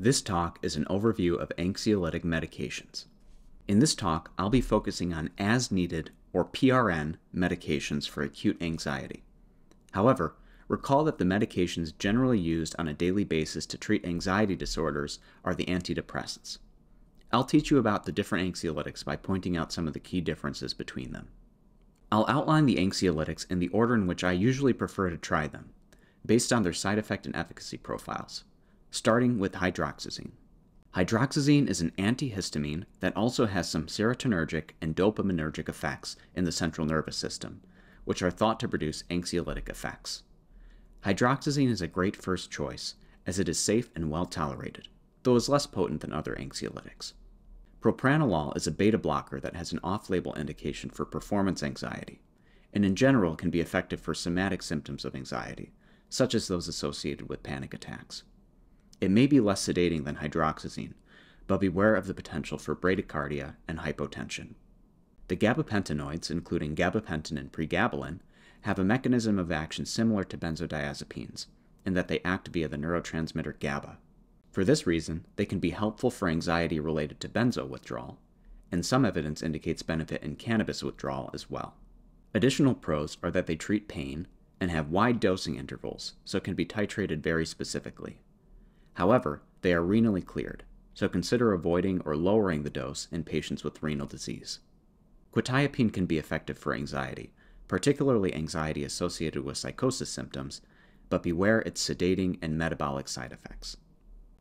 This talk is an overview of anxiolytic medications. In this talk, I'll be focusing on as needed or PRN medications for acute anxiety. However, recall that the medications generally used on a daily basis to treat anxiety disorders are the antidepressants. I'll teach you about the different anxiolytics by pointing out some of the key differences between them. I'll outline the anxiolytics in the order in which I usually prefer to try them, based on their side effect and efficacy profiles starting with hydroxyzine. Hydroxyzine is an antihistamine that also has some serotonergic and dopaminergic effects in the central nervous system, which are thought to produce anxiolytic effects. Hydroxyzine is a great first choice, as it is safe and well tolerated, though is less potent than other anxiolytics. Propranolol is a beta blocker that has an off label indication for performance anxiety, and in general can be effective for somatic symptoms of anxiety, such as those associated with panic attacks. It may be less sedating than hydroxyzine, but beware of the potential for bradycardia and hypotension. The gabapentinoids, including gabapentin and pregabalin, have a mechanism of action similar to benzodiazepines, in that they act via the neurotransmitter GABA. For this reason, they can be helpful for anxiety related to benzo withdrawal, and some evidence indicates benefit in cannabis withdrawal as well. Additional pros are that they treat pain and have wide dosing intervals, so can be titrated very specifically. However, they are renally cleared, so consider avoiding or lowering the dose in patients with renal disease. Quetiapine can be effective for anxiety, particularly anxiety associated with psychosis symptoms, but beware its sedating and metabolic side effects.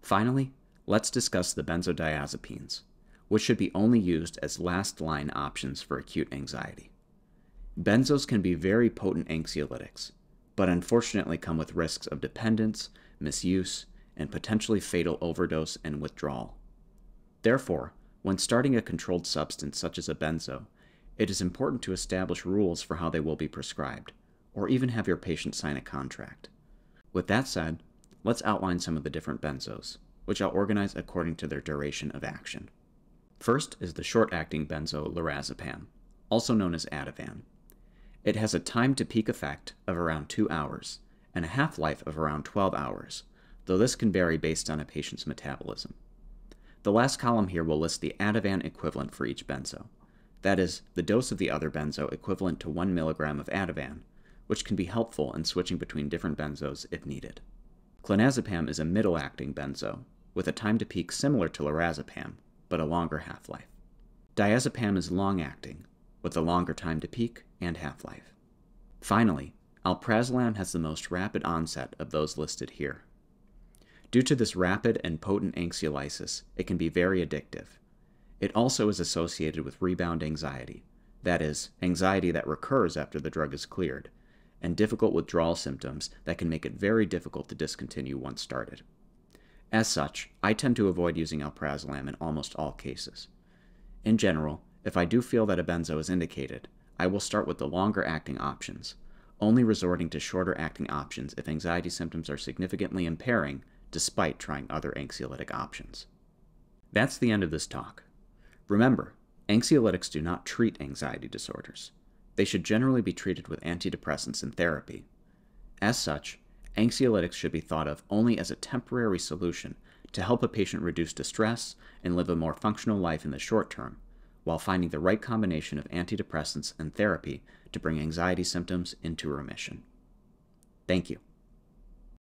Finally, let's discuss the benzodiazepines, which should be only used as last line options for acute anxiety. Benzos can be very potent anxiolytics, but unfortunately come with risks of dependence, misuse, and potentially fatal overdose and withdrawal. Therefore, when starting a controlled substance such as a benzo, it is important to establish rules for how they will be prescribed, or even have your patient sign a contract. With that said, let's outline some of the different benzos, which I'll organize according to their duration of action. First is the short-acting benzo lorazepam, also known as Ativan. It has a time to peak effect of around 2 hours and a half-life of around 12 hours, though this can vary based on a patient's metabolism. The last column here will list the Ativan equivalent for each benzo. That is, the dose of the other benzo equivalent to 1 mg of Ativan, which can be helpful in switching between different benzos if needed. Clonazepam is a middle-acting benzo, with a time to peak similar to lorazepam, but a longer half-life. Diazepam is long-acting, with a longer time to peak and half-life. Finally, alprazolam has the most rapid onset of those listed here. Due to this rapid and potent anxiolysis, it can be very addictive. It also is associated with rebound anxiety, that is, anxiety that recurs after the drug is cleared, and difficult withdrawal symptoms that can make it very difficult to discontinue once started. As such, I tend to avoid using alprazolam in almost all cases. In general, if I do feel that a benzo is indicated, I will start with the longer acting options, only resorting to shorter acting options if anxiety symptoms are significantly impairing despite trying other anxiolytic options. That's the end of this talk. Remember, anxiolytics do not treat anxiety disorders. They should generally be treated with antidepressants and therapy. As such, anxiolytics should be thought of only as a temporary solution to help a patient reduce distress and live a more functional life in the short term, while finding the right combination of antidepressants and therapy to bring anxiety symptoms into remission. Thank you.